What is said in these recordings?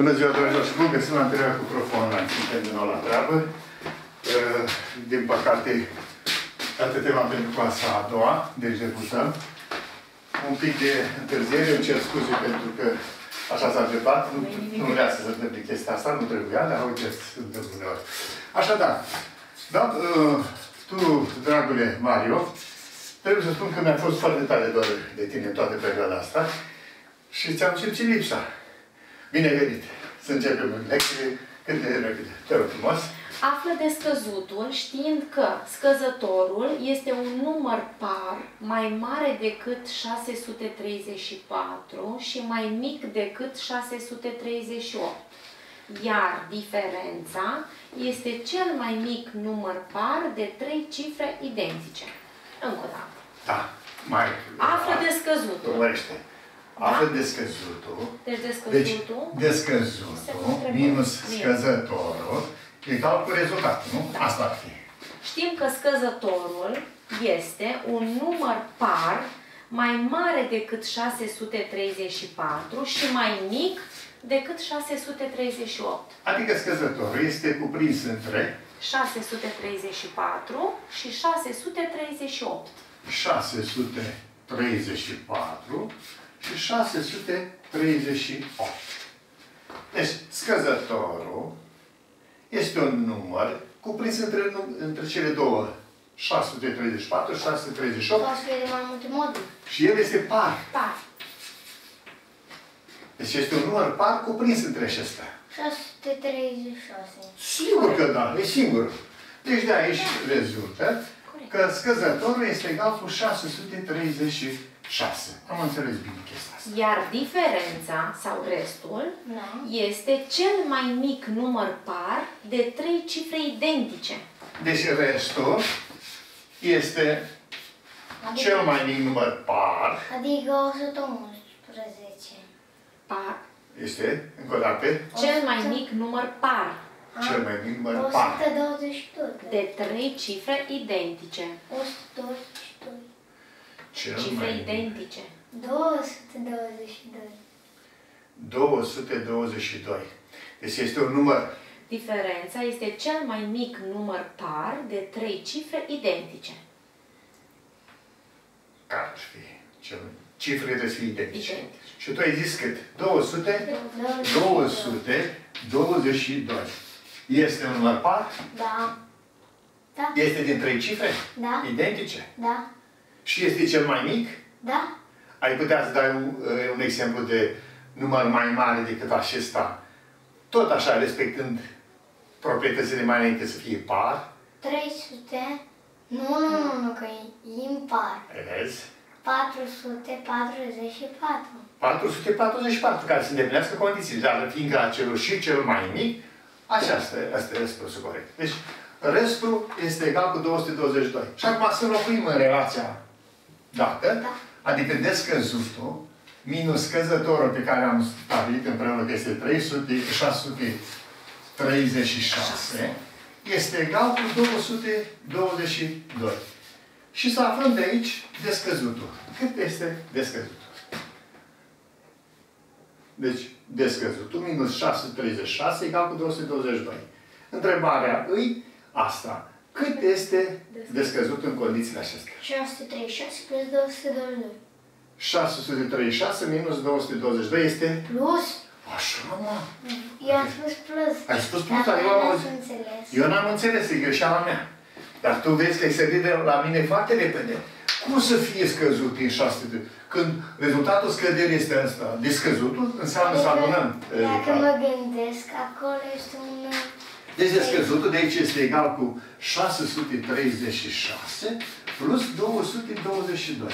Bună ziua, dragilor, și bun găsit la întâlnirea cu Prof Online. Suntem din nou la treabă. Uh, Din păcate, atât am pentru clasa a doua, deci debutăm. Un pic de întârziere, îmi cer scuze pentru că așa s-a întâmplat. Nu, nu vrea să se întâmple chestia asta, nu trebuia, dar uite, se întâmplă uneori. Așadar, da, uh, tu, dragule Mario, trebuie să spun că mi-a fost foarte tare dor de tine toată perioada asta și ți-am simțit lipsa. Bine venit! Să începem în lecție cât de repede. Te rog frumos. Află descăzutul știind că scăzătorul este un număr par mai mare decât 634 și mai mic decât 638. Iar diferența este cel mai mic număr par de trei cifre identice. Încă o dată. Da. Mai. Află descăzutul. Urmărește. Află descăzutul. Deci Deci, descăzutul descăzutul Se minus trebuie. scăzătorul egal cu rezultatul, nu? Asta ar fi. Știm că scăzătorul este un număr par mai mare decât 634 și mai mic decât 638. Adică scăzătorul este cuprins între 634 și 638. 634 și 638. Deci, scăzătorul este un număr cuprins între, num- între cele două. 634 și 638 Poate fi de mai multe moduri. și el este par. Par. Deci este un număr par cuprins între acestea. 636. Sigur că da, e singur. Deci de aici rezultă Corect. că scăzătorul este egal cu 636. Am înțeles bine chestia asta. Iar diferența sau restul Da. este cel mai mic număr par de trei cifre identice. Deci restul este cel mai mic număr par. Adică 111. Par. Este, încă o dată, Cel mai mic număr par cel mai mic număr par. 122. de trei cifre identice. 122. Cel Cifre mai mic. identice. 222. 222. Deci este un număr. Diferența este cel mai mic număr par de trei cifre identice. Care ar fi? Cel, cifrele trebuie să fie identice. Identice. Și tu ai zis cât? 200? 222. Este un număr par? Da. Da. Este din trei cifre? Da. Identice? Da. Și este cel mai mic? Da. Ai putea să dai un, uh, un exemplu de număr mai mare decât acesta, tot așa, respectând proprietățile mai înainte să fie par, 300. Nu, nu, nu, nu, că e impar. vezi? 444. 444, care să îndeplinească condiții, dar fiindcă acelul și cel mai mic, așa asta, asta e răspunsul corect. Deci, restul este egal cu 222. Și acum să înlocuim în relația dată, Da. adică descăzutul, minus scăzătorul pe care am stabilit împreună că este 300, 636, este egal cu 222. Și să aflăm de aici descăzutul. Cât este descăzutul? Deci, descăzutul minus 636 egal cu 222. Întrebarea îi asta. Cât este descăzut în condițiile acestea? 636 plus 222. 636 minus 222 este... Plus. Așa, mă. Eu am spus plus. Ai spus plus, Dar dar eu voi am n-ați auzit. înțeles. Eu n-am înțeles, e greșeala mea. Dar tu vezi că ai sărit de la mine foarte repede. Cum să fie scăzut din 600? Când rezultatul scăderii este ăsta, descăzutul, înseamnă să adunăm Dacă rezultatul. mă gândesc, acolo este un... Deci descăzutul de aici este egal cu 636 plus 222.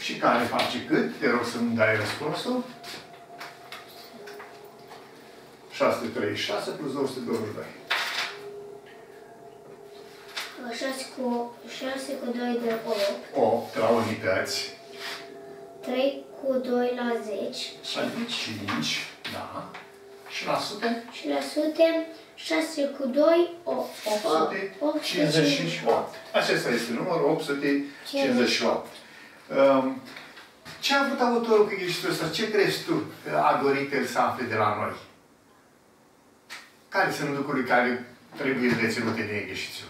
Și care face cât? Te rog să-mi dai răspunsul. 636 plus 222. 6 cu, 6 cu 2 de 8. 8 la unități. 3 cu 2 la 10. Și 5, da. Și la sute? Și la sute, 6 cu 2, 8. 858. Acesta este numărul 858. Um, Ce a avut autorul cu ghicitul ăsta? Ce crezi tu că a dorit el să afle de la noi? Care sunt lucrurile care trebuie reținute din exercițiu?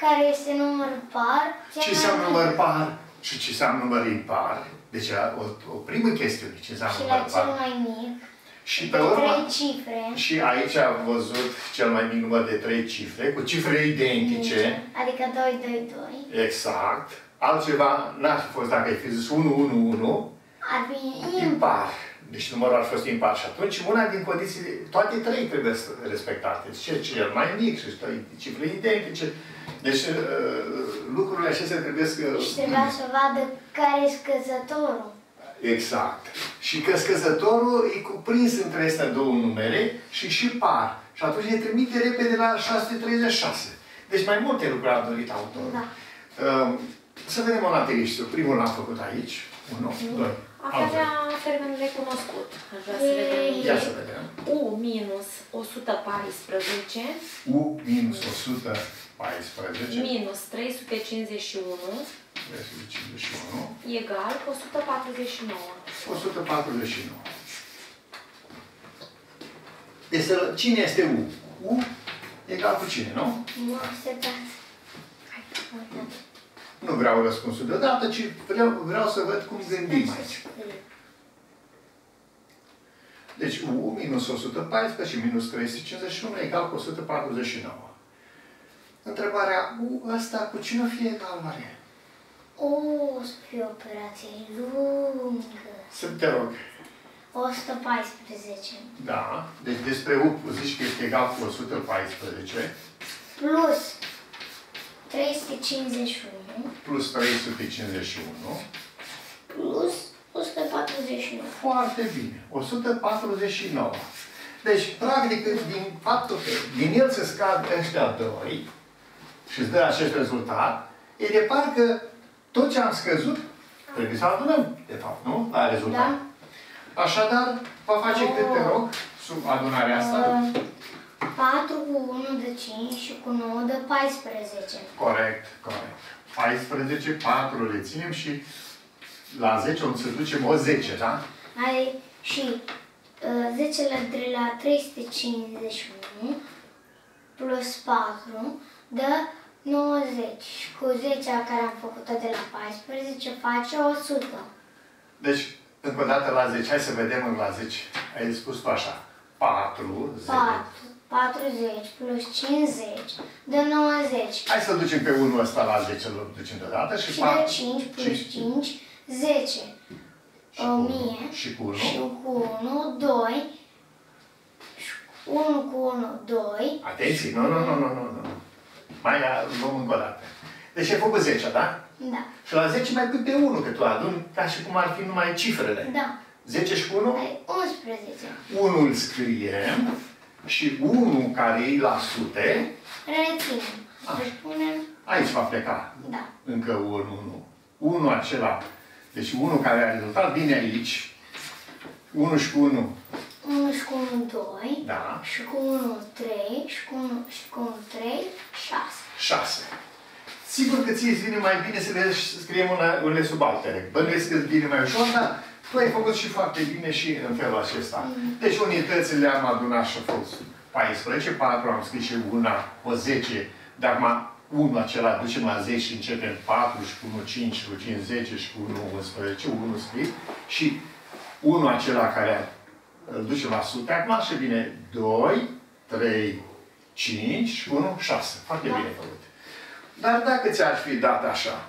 Care este număr par? cel Ce mai înseamnă mic. număr par și ce înseamnă număr impar? Deci o, o primă chestiune, ce înseamnă Și număr la cel par. mai mic, Și de pe urmă, trei cifre. și aici am văzut cel mai mic număr de trei cifre, cu cifre identice. Adică 2, 2, 2. Exact. Altceva n-ar fi fost dacă ai fi zis 1, 1, 1, Ar fi impar. impar. Deci numărul ar fi fost impar. Și atunci una din condițiile, toate trei trebuie să respectate. Deci ce cel mai mic și trei cifre identice. Deci uh, lucrurile acestea trebuie să... Și trebuia să vadă care e scăzătorul. Exact. Și că scăzătorul e cuprins între astea două numere și și par. Și atunci ne trimite repede la 636. Deci mai multe lucruri a dorit autorul. Da. Um, să vedem un alt exercițiu. Primul l-am făcut aici. 1, 2. Avea termenul recunoscut. Aș vrea să vedem. Ia să vedem. U minus 114 U minus 114. minus 351 351. egal 149. 149. Deci să- cine este U? U egal cu cine, nu? Nu așteptați. Hai, uite. Nu vreau răspunsul deodată, ci vreau, vreau să văd cum gândim aici. Deci U minus 114 și minus 351 egal cu 149. Întrebarea U ăsta cu cine o fie egal oare? O, să fie o operație lungă. Să te rog. 114 Da. Deci despre U zici că este egal cu 114 plus 351 plus 351. plus 149. Foarte bine. 149. Deci, practic, din faptul că din el se scad ăștia doi și îți dă acest rezultat, e de parcă tot ce am scăzut trebuie să adunăm, de fapt, nu? La rezultat. Da? Așadar, va face Oh. cât te rog, sub adunarea asta? 4 cu 1 de 5 și cu 9 de 14. Corect, corect. 14, 4 le ținem și la 10 o să ducem o 10, da? Are și uh, 10 la, de la 351 plus 4 dă 90 și cu 10 care am făcut-o de la 14 face 100. Deci, încă o dată la 10. Hai să vedem în la 10. Ai spus tu așa. 4, 10. 4, 40 plus 50 dă 90. Hai să ducem pe 1 ăsta la 10, îl ducem deodată. Și, Și patru- de 5 plus cinci- 5, 10. Și cu 1000 unu. Și cu 1. și cu 1, 2. 1 cu 1, 2. Atenție, nu, nu, nu, nu, nu, nu. Mai ia, luăm încă o dată. Deci ai făcut 10, da? Da. Și la 10 mai pui pe 1, că tu aduni ca și cum ar fi numai cifrele. Da. 10 și cu 1? Ai 11. 1 îl scriem și 1 care e la sute, Reținem. Așa. Îl punem, aici va pleca. da. Încă 1, 1. 1 acela. Deci 1 care a rezultat vine aici. 1 și cu 1. 1 și cu 1, 2. Da. Și cu 1, 3. Și cu 1, și cu 1, 3, 6. 6. Sigur că ție îți vine mai bine să le scriem una, unele sub altele. Bănuiesc că îți vine mai ușor, dar tu ai făcut și foarte bine și în felul acesta. Deci unitățile le-am adunat și au fost 14, 4 am scris și una, o 10, dar mai 1 acela ducem la 10 și începem 4 și cu 1 5 și cu 5 10 și cu 1 11, 1 scris și 1 acela care îl ducem la sute, acum și vine 2, 3, 5 și cu 1, 6. Foarte Da. bine făcut. Dar dacă ți-ar fi dat așa,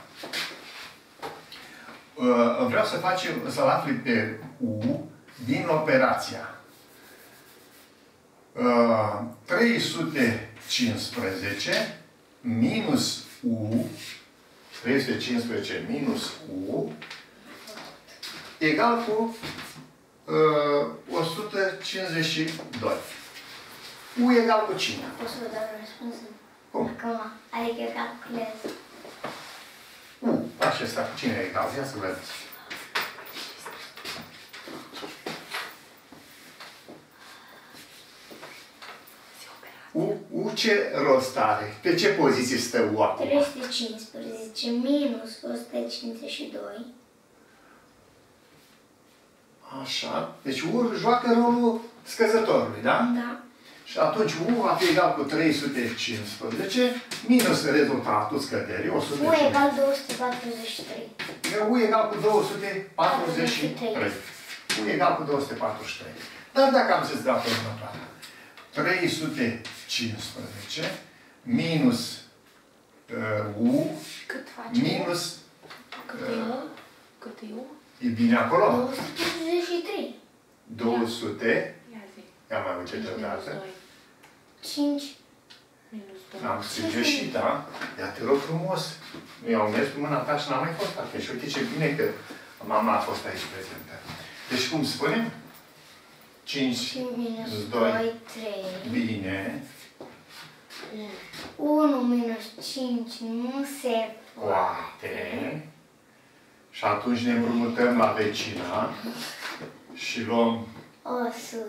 uh, vreau să facem, să-l afli pe U din operația. Uh, 315 minus U, 315 minus U, egal cu uh, 152. U egal cu cine? Poți să vă dau răspunsul? Cum? Acum, adică calculez. U, acesta, cine e egal? Ia să vedem. U, U ce rost are? Pe ce poziție stă U acum? 315 minus 152 Așa. Deci U joacă rolul scăzătorului, da? Da. Și atunci U va fi egal cu 315 minus rezultatul scăderii, U 150. egal 243. U egal cu 243. U egal cu 243. Dar dacă am zis data următoare, 315 minus uh, U Cât face? minus, Cât e U? Cât e U? e bine acolo, 243. 200, Ia zi. ia mai uite 5 minus deodată, 2. 5. Minus 2. am scris greșit, da? Ia te rog frumos, eu am mers cu mâna ta și n-am mai fost atunci. Și uite ce bine că mama a fost aici prezentă. Deci cum spunem? 5 5 minus 2. 2, 3. Bine. 1 minus 5 nu se Poate. Și atunci ne împrumutăm la vecina și luăm, 100.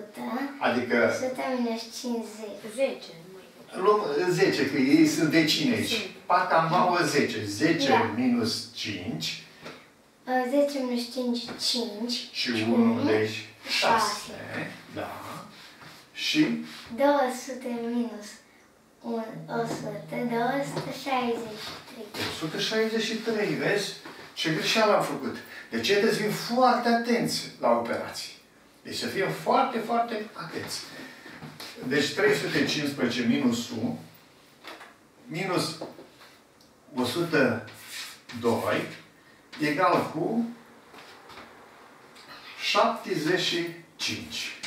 adică 100 minus 50. 10, nu mai luăm 10, că ei sunt vecini aici. Sunt. Parcă am luat 10. 10 Da. minus 5 Uh, 10 minus 5, 5. și 1, deci 6. șase. Da. Și 200 minus 1, 100, 263. 163, vezi? Ce greșeală am făcut. Deci trebuie să fim foarte atenți la operații. Deci să fim foarte, foarte atenți. Deci 315 minus 1 minus 102 egal cu 75.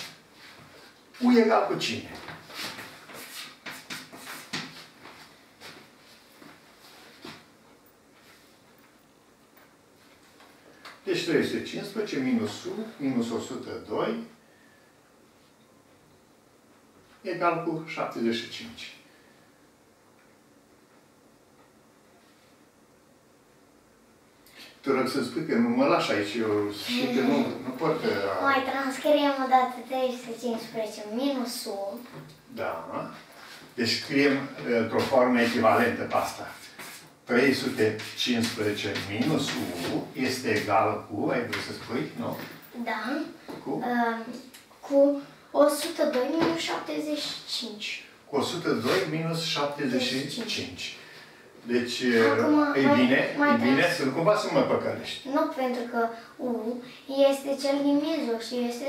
U egal cu cine? Deci 315 minus 1 minus 102 egal cu 75. Te rog să spui că nu mă lași aici, eu știu că nu, nu pot... uh, Mai transcriem o dată 315 minus 1. Da. Deci scriem uh, într-o formă echivalentă pe asta. 315 minus U este egal cu, ai vrut să spui, nu? Da. Cu, Uh, cu 102 minus 75. cu 102 minus 75. Deci, Acum, uh, e mai- bine, mai e bine trans- să nu cumva să mă păcălești. Nu pentru că U este cel din mijloc și este